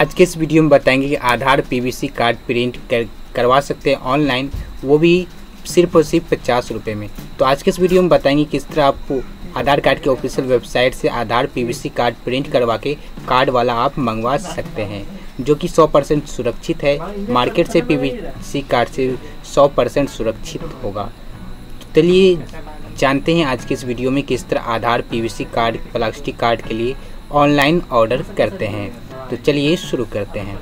आज के इस वीडियो में बताएँगे कि आधार पीवीसी कार्ड प्रिंट कर, करवा सकते हैं ऑनलाइन वो भी सिर्फ़ और सिर्फ़ पचास रुपये में। तो आज के इस वीडियो में बताएँगे किस तरह आप आधार कार्ड के ऑफिशियल वेबसाइट से आधार पीवीसी कार्ड प्रिंट करवा के कार्ड वाला आप मंगवा सकते हैं, जो कि 100 परसेंट सुरक्षित है। मार्केट से पीवीसी कार्ड से 100 परसेंट सुरक्षित होगा। तो चलिए जानते हैं आज के इस वीडियो में किस तरह Aadhaar PVC card plastic card के लिए ऑनलाइन ऑर्डर करते हैं। तो चलिए शुरू करते हैं।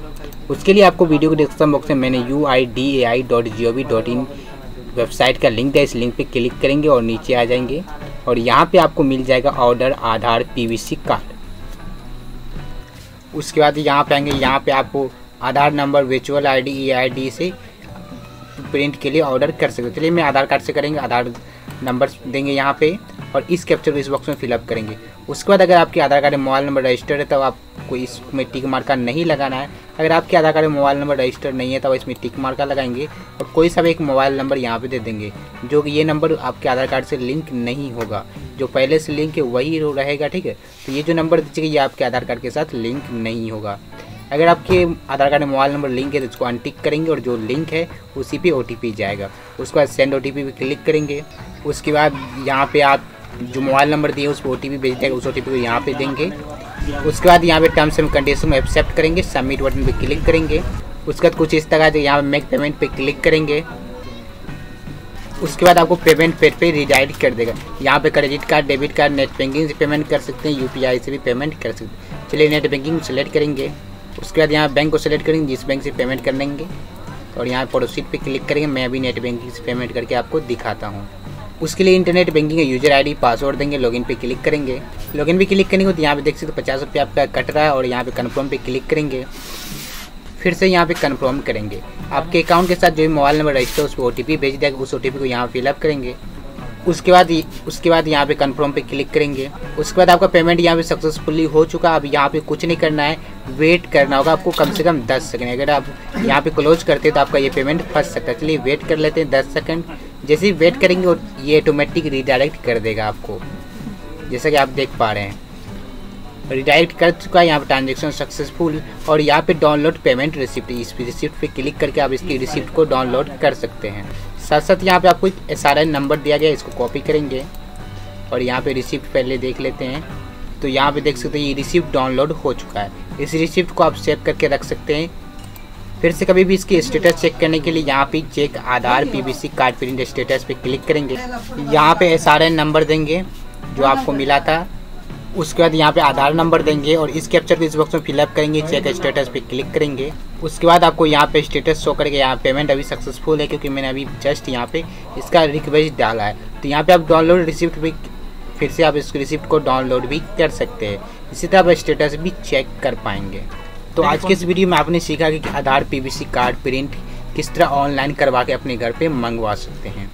उसके लिए आपको वीडियो के डिस्क्रिप्शन बॉक्स में मैंने U I D A I dot G O V dot in website का लिंक है। इस लिंक पे क्लिक करेंगे और नीचे आ जाएँगे और यहाँ पे आपको मिल जाएगा ऑर्डर आधार पीवीसी कार्ड उसके बाद यहाँ पे आएँगे। यहाँ पे आपको आधार नंबर वर्चुअल आईडी आई से प्रिंट के लिए ऑर्डर कर सकते हो। चलिए मैं आधार कार्ड से करेंगे। आधार नंबर देंगे यहाँ पे और इस कैप्चर इस बॉक्स में फिलअप करेंगे। उसके बाद अगर आपके Aadhaar card mobile number registered है, तब आपको इसमें टिक मार्का नहीं लगाना है। अगर आपके आधार कार्ड में मोबाइल नंबर रजिस्टर नहीं है तब इसमें टिक मार्का लगाएँगे और कोई सा एक मोबाइल नंबर यहाँ पे दे देंगे, जो कि ये नंबर आपके आधार कार्ड से लिंक नहीं होगा। जो पहले से लिंक है, वही रहेगा, ठीक है? तो ये जो नंबर दीजिएगा ये आपके आधार कार्ड के साथ लिंक नहीं होगा। अगर आपके आधार कार्ड में मोबाइल नंबर लिंक है तो उसको अनटिक करेंगे और जो लिंक है, उसी पे ओ जाएगा। उसके बाद सेंड ओ पे क्लिक करेंगे। उसके बाद यहाँ पे आप जो मोबाइल नंबर दिए उस पर ओ टी भेज देगा उस ओटीपी को यहाँ पे देंगे। उसके बाद यहाँ पे टर्म्स एंड कंडीशन में एक्सेप्ट करेंगे सबमिट बटन पे क्लिक करेंगे। उसके बाद कुछ इस तरह से यहाँ पे मेक पेमेंट पे क्लिक करेंगे। उसके बाद आपको पेमेंट पेड पे रिडायरेक्ट कर देगा। यहाँ पे credit card debit card net banking से पेमेंट कर सकते हैं यूपीआई से भी पेमेंट कर सकते हैं। चलिए नेट बैंकिंग सेलेक्ट करेंगे। उसके बाद यहाँ बैंक को सेलेक्ट करेंगे, जिस बैंक से पेमेंट कर लेंगे और यहाँ प्रोसीड पे क्लिक करेंगे। मैं अभी नेट बैंकिंग से पेमेंट करके आपको दिखाता हूँ। उसके लिए इंटरनेट बैंकिंग का यूज़र आईडी पासवर्ड देंगे लॉगिन पे क्लिक करेंगे। लॉगिन पे क्लिक करेंगे तो यहाँ पे देख सकते हो पचास रुपये आपका कट रहा है और यहाँ पे कन्फर्म पे क्लिक करेंगे। फिर से यहाँ पे कन्फर्म करेंगे। आपके अकाउंट के साथ जो भी मोबाइल नंबर रजिस्टर उस पर ओ भेज देगा उस ओटीपी को यहाँ फिलअप करेंगे। उसके बाद उसके बाद यहाँ पे कंफर्म पे क्लिक करेंगे। उसके बाद आपका पेमेंट यहाँ पे सक्सेसफुली हो चुका अब यहाँ पे कुछ नहीं करना है। वेट करना होगा आपको कम से कम 10 सेकंड अगर आप यहाँ पे क्लोज करते हैं तो आपका ये पेमेंट फंस सकता है। चलिए वेट कर लेते हैं 10 सेकंड जैसे ही वेट करेंगे ये ऑटोमेटिक रिडायरेक्ट कर देगा आपको। जैसा कि आप देख पा रहे हैं। रिडायरेक्ट कर चुका है, यहाँ पर ट्रांजेक्शन सक्सेसफुल और यहाँ पे डाउनलोड पेमेंट रिसिप्ट इस रिसिप्ट पे क्लिक करके आप इसकी रिसिप्ट को डाउनलोड कर सकते हैं। साथ साथ यहाँ पे आपको एक एस नंबर दिया गया इसको कॉपी करेंगे। और यहाँ पे रिसिप्ट पहले देख लेते हैं। तो यहाँ पे देख सकते हैं, ये रिसिप्ट डाउनलोड हो चुका है। इस रिसिप्ट को आप सेव करके रख सकते हैं। फिर से कभी भी इसकी स्टेटस चेक करने के लिए यहाँ पे check Aadhaar PVC card print status पे क्लिक करेंगे। यहाँ पे एसआरएन नंबर देंगे, जो आपको मिला था। उसके बाद यहाँ पे आधार नंबर देंगे और इस कैप्चर को इस बॉक्स में फिलअप करेंगे चेक स्टेटस पे क्लिक करेंगे। उसके बाद आपको यहाँ पे स्टेटस शो करके यहाँ पेमेंट अभी सक्सेसफुल है, क्योंकि मैंने अभी जस्ट यहाँ पे इसका रिक्वेस्ट डाला है। तो यहाँ पे आप डाउनलोड रिसिप्ट भी, फिर से आप इस रिसिप्ट को डाउनलोड भी कर सकते हैं। इसी तरह आप स्टेटस भी चेक कर पाएँगे। तो आज के इस वीडियो में आपने सीखा कि आधार पी कार्ड प्रिंट किस तरह ऑनलाइन करवा के अपने घर पर मंगवा सकते हैं।